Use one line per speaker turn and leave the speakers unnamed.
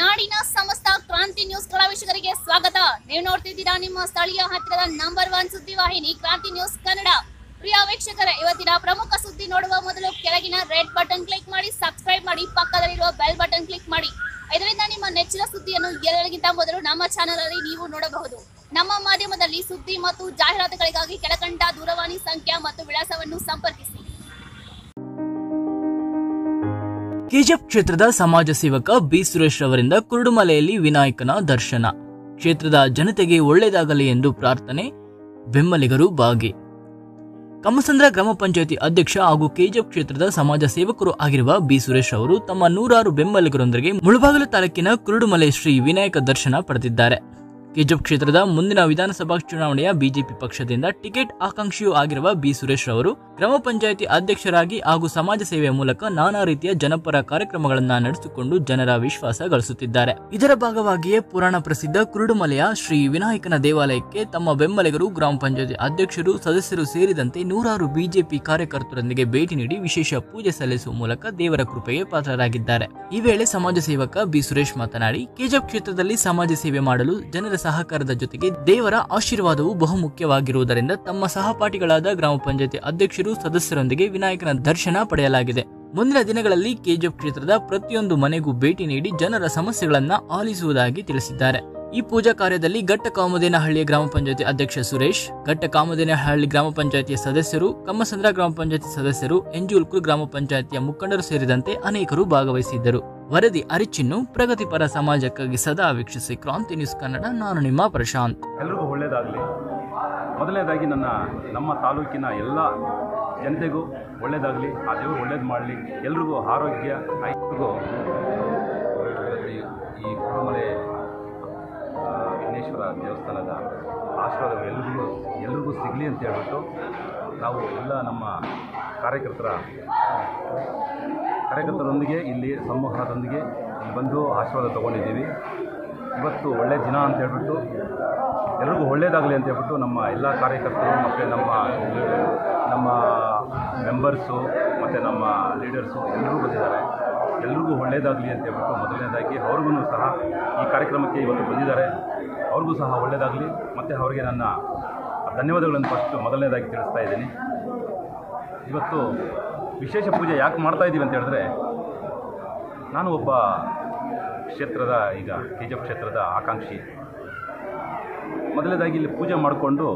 ನಾಡಿನ ಸಮಸ್ತ ಕ್ರಾಂತಿ ನ್ಯೂಸ್ಗಳ ಸ್ವಾಗತ. ನೀವು ನೋಡ್ತಿದ್ದೀರಾ ನಿಮ್ಮ ಸ್ಥಳೀಯ ಹತ್ತಿರದ ನಂಬರ್ ಒನ್ ಸುದ್ದಿ ವಾಹಿನಿ ಕ್ರಾಂತಿ ನ್ಯೂಸ್ ಕನ್ನಡ. ಪ್ರಿಯ ವೀಕ್ಷಕರ, ಇವತ್ತಿನ ಪ್ರಮುಖ ಸುದ್ದಿ ನೋಡುವ ಮೊದಲು ಕೆಳಗಿನ ರೆಡ್ ಬಟನ್ ಕ್ಲಿಕ್ ಮಾಡಿ ಸಬ್ಸ್ಕ್ರೈಬ್ ಮಾಡಿ, ಪಕ್ಕದಲ್ಲಿರುವ ಬೆಲ್ ಬಟನ್ ಕ್ಲಿಕ್ ಮಾಡಿ. ಇದರಿಂದ ನಿಮ್ಮ ನೆಚ್ಚಿನ ಸುದ್ದಿಯನ್ನು ಎಲ್ಲರಿಗಿಂತ ಮೊದಲು ನಮ್ಮ ಚಾನೆಲ್ ಅಲ್ಲಿ ನೀವು ನೋಡಬಹುದು. ನಮ್ಮ ಮಾಧ್ಯಮದಲ್ಲಿ ಸುದ್ದಿ ಮತ್ತು ಜಾಹೀರಾತುಗಳಿಗಾಗಿ ಕೆಳಕಂಡ ದೂರವಾಣಿ
ಕೆಜಿಎಫ್ ಕ್ಷೇತ್ರದ ಸಮಾಜ ಸೇವಕ ಬಿ ಸುರೇಶ್ ರವರಿಂದ ಕುರುಡುಮಲೆಯಲ್ಲಿ ವಿನಾಯಕನ ದರ್ಶನ. ಕ್ಷೇತ್ರದ ಜನತೆಗೆ ಒಳ್ಳೆಯದಾಗಲಿ ಎಂದು ಪ್ರಾರ್ಥನೆ, ಬೆಂಬಲಿಗರು ಬಾಗಿ ಕಮಸಂದ್ರ ಗ್ರಾಮ ಪಂಚಾಯತಿ ಅಧ್ಯಕ್ಷ ಹಾಗೂ ಕೆಜಿಎಫ್ ಕ್ಷೇತ್ರದ ಸಮಾಜ ಸೇವಕರು ಆಗಿರುವ ಬಿ ಸುರೇಶ್ ಅವರು ತಮ್ಮ ನೂರಾರು ಬೆಂಬಲಿಗರೊಂದಿಗೆ ಮುಳಬಾಗಿಲು ತಾಲೂಕಿನ ಕುರುಡುಮಲೆ ಶ್ರೀ ವಿನಾಯಕ ದರ್ಶನ ಪಡೆದಿದ್ದಾರೆ. ಕೆಜಿಎಫ್ ಕ್ಷೇತ್ರದ ಮುಂದಿನ ವಿಧಾನಸಭಾ ಚುನಾವಣೆಯ ಬಿಜೆಪಿ ಪಕ್ಷದಿಂದ ಟಿಕೆಟ್ ಆಕಾಂಕ್ಷಿಯೂ ಆಗಿರುವ ಬಿ ಸುರೇಶ್ ರವರು ಗ್ರಾಮ ಪಂಚಾಯಿತಿ ಅಧ್ಯಕ್ಷರಾಗಿ ಹಾಗೂ ಸಮಾಜ ಸೇವೆಯ ಮೂಲಕ ನಾನಾ ರೀತಿಯ ಜನಪರ ಕಾರ್ಯಕ್ರಮಗಳನ್ನು ನಡೆಸಿಕೊಂಡು ಜನರ ವಿಶ್ವಾಸ ಗಳಿಸುತ್ತಿದ್ದಾರೆ. ಇದರ ಭಾಗವಾಗಿಯೇ ಪುರಾಣ ಪ್ರಸಿದ್ಧ ಕುರುಡುಮಲೆಯ ಶ್ರೀ ವಿನಾಯಕನ ದೇವಾಲಯಕ್ಕೆ ತಮ್ಮ ಬೆಂಬಲಿಗರು ಗ್ರಾಮ ಪಂಚಾಯತಿ ಅಧ್ಯಕ್ಷರು ಸದಸ್ಯರು ಸೇರಿದಂತೆ ನೂರಾರು ಬಿಜೆಪಿ ಕಾರ್ಯಕರ್ತರೊಂದಿಗೆ ಭೇಟಿ ನೀಡಿ ವಿಶೇಷ ಪೂಜೆ ಸಲ್ಲಿಸುವ ಮೂಲಕ ದೇವರ ಕೃಪೆಗೆ ಪಾತ್ರರಾಗಿದ್ದಾರೆ. ಈ ವೇಳೆ ಸಮಾಜ ಸೇವಕ ಬಿ ಸುರೇಶ್ ಮಾತನಾಡಿ ಕೆಜಿಎಫ್ ಕ್ಷೇತ್ರದಲ್ಲಿ ಸಮಾಜ ಸೇವೆ ಮಾಡಲು ಜನರ ಸಹಕಾರದ ಜೊತೆಗೆ ದೇವರ ಆಶೀರ್ವಾದವು ಬಹುಮುಖ್ಯವಾಗಿರುವುದರಿಂದ ತಮ್ಮ ಸಹಪಾಠಿಗಳಾದ ಗ್ರಾಮ ಪಂಚಾಯತಿ ಅಧ್ಯಕ್ಷರು ಸದಸ್ಯರೊಂದಿಗೆ ವಿನಾಯಕನ ದರ್ಶನ ಪಡೆಯಲಾಗಿದೆ. ಮುಂದಿನ ದಿನಗಳಲ್ಲಿ ಕೆಜಿಎಫ್ ಕ್ಷೇತ್ರದ ಪ್ರತಿಯೊಂದು ಮನೆಗೂ ಭೇಟಿ ನೀಡಿ ಜನರ ಸಮಸ್ಯೆಗಳನ್ನ ಆಲಿಸುವುದಾಗಿ ತಿಳಿಸಿದ್ದಾರೆ. ಈ ಪೂಜಾ ಕಾರ್ಯದಲ್ಲಿ ಘಟ್ಟ ಕಾಮದೇನಹಳ್ಳಿಯ ಗ್ರಾಮ ಪಂಚಾಯತಿ ಅಧ್ಯಕ್ಷ ಸುರೇಶ್, ಘಟ್ಟ ಕಾಮದೇನಹಳ್ಳಿ ಗ್ರಾಮ ಪಂಚಾಯತಿಯ ಸದಸ್ಯರು, ಕಮ್ಮಸಂದ್ರ ಗ್ರಾಮ ಪಂಚಾಯತಿ ಸದಸ್ಯರು ಎಂಜುಲ್ಕುರ್ ಗ್ರಾಮ ಪಂಚಾಯತಿಯ ಮುಖಂಡರು ಸೇರಿದಂತೆ ಅನೇಕರು ಭಾಗವಹಿಸಿದ್ದರು. ವರದಿ ಅರಿಚಿನ್ನು ಪ್ರಗತಿಪರ ಸಮಾಜಕ್ಕಾಗಿ ಸದಾ ವೀಕ್ಷಿಸಿ ಕ್ರಾಂತಿ ನ್ಯೂಸ್ ಕನ್ನಡ, ನಾನು ನಿಮ್ಮ ಪ್ರಶಾಂತ್.
ಎಲ್ಲರಿಗೂ ಒಳ್ಳೆಯದಾಗಲಿ ಮೊದಲನೇದಾಗಿ ನನ್ನ, ನಮ್ಮ ತಾಲೂಕಿನ ಎಲ್ಲ ಜನತೆಗೂ ಒಳ್ಳೆಯದಾಗಲಿ ಆ ದೇವರು ಒಳ್ಳೇದು ಮಾಡಲಿ. ಎಲ್ರಿಗೂ ಆರೋಗ್ಯ ಎಲ್ರಿಗೂ ದೇವಸ್ಥಾನದ ಆಶೀರ್ವಾದ ಎಲ್ರಿಗೂ ಎಲ್ರಿಗೂ ಸಿಗಲಿ ಅಂತ ಹೇಳ್ಬಿಟ್ಟು ನಾವು ಎಲ್ಲ ನಮ್ಮ ಕಾರ್ಯಕರ್ತರ, ಕಾರ್ಯಕರ್ತರೊಂದಿಗೆ ಇಲ್ಲಿ ಸಂವಹನದೊಂದಿಗೆ ಬಂದು ಆಶೀರ್ವಾದ ತೊಗೊಂಡಿದ್ದೀವಿ. ಇವತ್ತು ಒಳ್ಳೆಯ ದಿನ ಅಂತ ಹೇಳ್ಬಿಟ್ಟು ಎಲ್ರಿಗೂ ಒಳ್ಳೆಯದಾಗಲಿ ಅಂತ ಹೇಳ್ಬಿಟ್ಟು ನಮ್ಮ ಎಲ್ಲ ಕಾರ್ಯಕರ್ತರು ಮತ್ತು ನಮ್ಮ ನಮ್ಮ ಮೆಂಬರ್ಸು ಮತ್ತು ನಮ್ಮ ಲೀಡರ್ಸು ಎಲ್ಲರೂ ಬಂದಿದ್ದಾರೆ. ಎಲ್ರಿಗೂ ಒಳ್ಳೆಯದಾಗಲಿ ಅಂತ ಹೇಳ್ಬಿಟ್ಟು ಮೊದಲನೇದಾಗಿ ಅವ್ರಿಗೂ ಸಹ ಈ ಕಾರ್ಯಕ್ರಮಕ್ಕೆ ಇವತ್ತು ಬಂದಿದ್ದಾರೆ. ಅವ್ರಿಗೂ ಸಹ ಒಳ್ಳೆಯದಾಗಲಿ ಮತ್ತು ಅವರಿಗೆ ನನ್ನ ಧನ್ಯವಾದಗಳನ್ನು ಫಸ್ಟ್ ಮೊದಲನೇದಾಗಿ ತಿಳಿಸ್ತಾ ಇದ್ದೀನಿ. ಇವತ್ತು ವಿಶೇಷ ಪೂಜೆ ಯಾಕೆ ಮಾಡ್ತಾ ಇದ್ದೀವಿ ಅಂತ ಹೇಳಿದ್ರೆ, ನಾನು ಒಬ್ಬ ಕ್ಷೇತ್ರದ, ಈಗ ಕೆ ಕ್ಷೇತ್ರದ ಆಕಾಂಕ್ಷಿ. ಮೊದಲನೇದಾಗಿ ಇಲ್ಲಿ ಪೂಜೆ ಮಾಡಿಕೊಂಡು